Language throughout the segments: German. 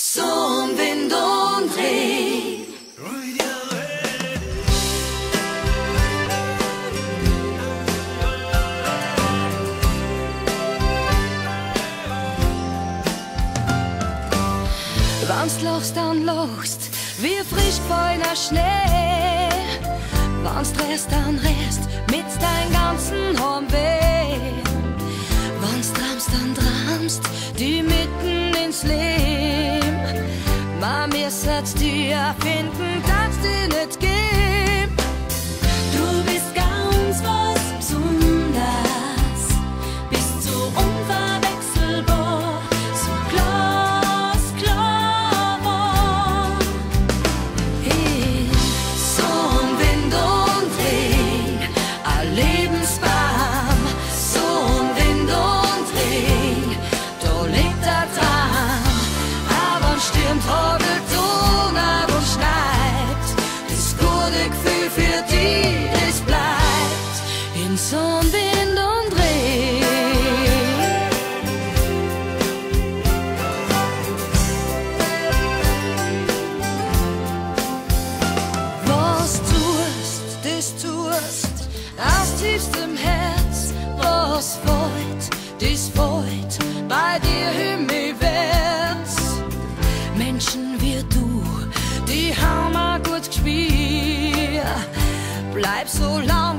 Und Regen. Wann's lochst, dann lochst, wie frisch feiner Schnee. Wann's drehst, dann rest, mit dein ganzen Heimweh. Wann's tramst, dann tramst, die mitten ins Leben. Mami, es hat dir erfinden hagelt und aber es schneit. Das gute Gefühl für die, das bleibt. In Sonn, Wind und Regen. Was tust, das tust aus tiefstem Herz. Was freut, das freut bei dir himmelwärts. life so long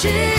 是。